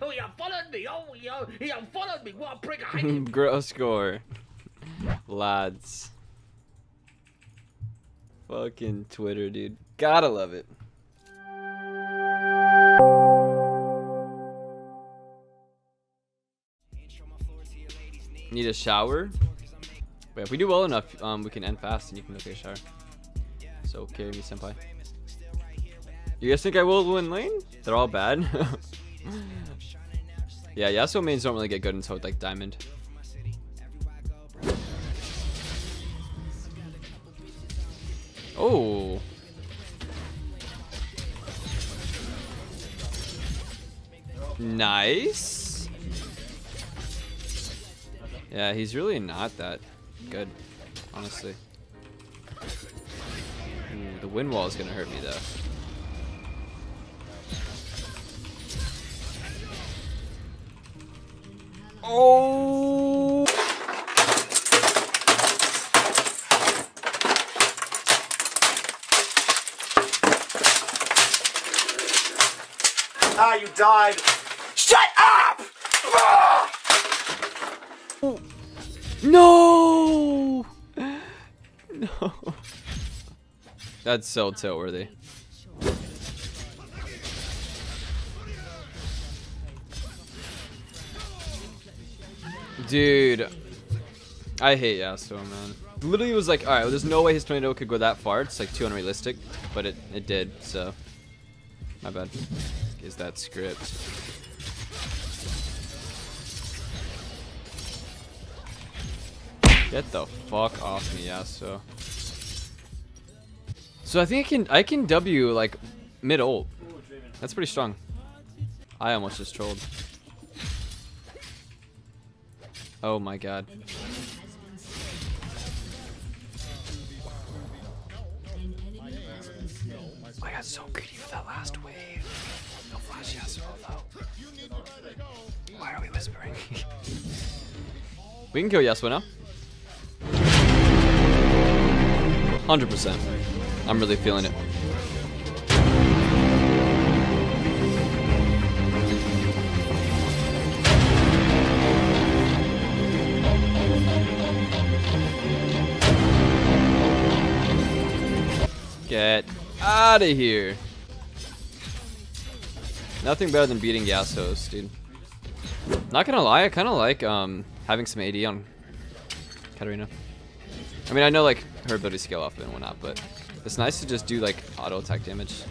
Oh, he unfollowed me. Oh, he, oh, he unfollowed me. What a prick. I hate. Gross score. Lads. Fucking Twitter, dude. Gotta love it. Need a shower? But if we do well enough, um, we can end fast and you can go take a shower. So carry me, senpai. You guys think I will win lane? They're all bad. yeah, Yasuo mains don't really get good until like diamond. Oh. Nice. Yeah, he's really not that good, honestly. Ooh, the wind wall is gonna hurt me though. Oh! Ah, you died. Shut up! No! No. That's so tilt Dude. I hate Yasuo, man. Literally was like, alright, well, there's no way his tornado could go that far. It's like too unrealistic. But it, it did, so. My bad. Is that script? Get the fuck off me, Yasuo. So I think I can I can W like mid ult. That's pretty strong. I almost just trolled. Oh my god. I got so greedy for that last wave. No flash Yasuo though. Why are we whispering? we can kill Yasuo now. 100%. I'm really feeling it. Get out of here. Nothing better than beating Yasuo's, dude. Not gonna lie, I kind of like um, having some AD on Katarina. I mean, I know like her ability scale up and whatnot, but it's nice to just do like auto attack damage.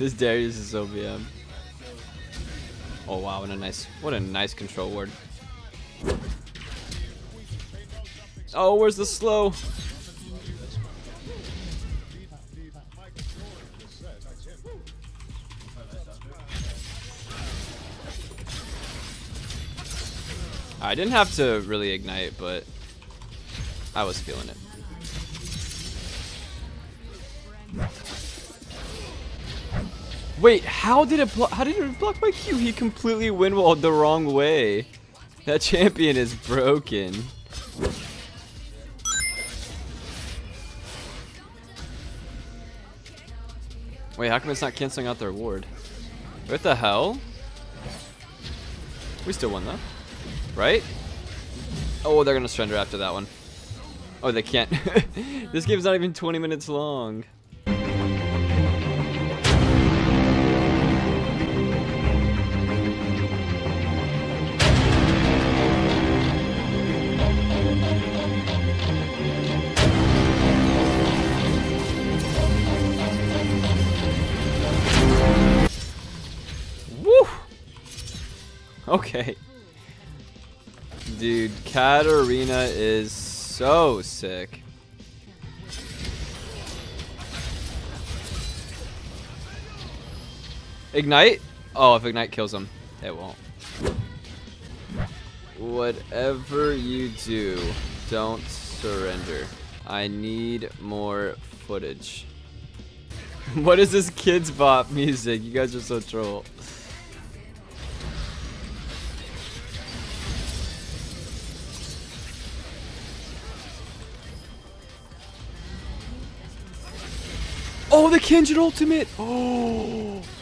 This Darius is so BM. Oh wow, what a nice, what a nice control ward. Oh, where's the slow? I didn't have to really ignite, but I was feeling it. Wait, how did it how did it block my Q? He completely windwalled the wrong way. That champion is broken. Wait, how come it's not canceling out their ward? What the hell? We still won though. Right? Oh, they're gonna surrender after that one. Oh, they can't. this game's not even 20 minutes long. Okay. Dude, Katarina is so sick. Ignite? Oh, if Ignite kills him, it won't. Whatever you do, don't surrender. I need more footage. what is this Kidz Bop music? You guys are so troll. Oh, the Kindred ultimate! Oh!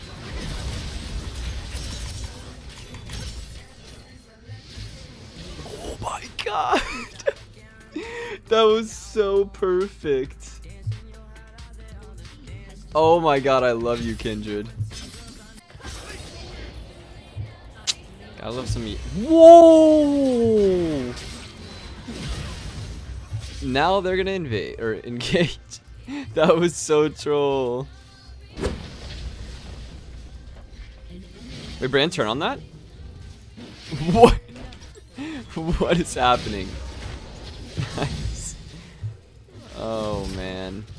Oh my god! that was so perfect. Oh my god, I love you, Kindred. I love some meat. Whoa! Now they're gonna invade or engage. that was so troll. Wait, Brand, turn on that? What? what is happening? nice. Oh man.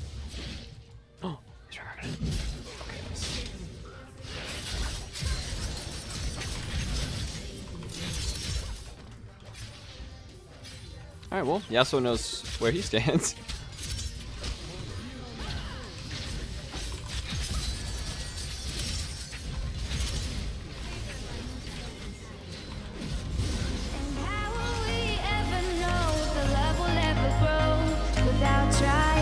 Oh, he's reverting. Okay. Alright, well, Yasuo knows where he stands.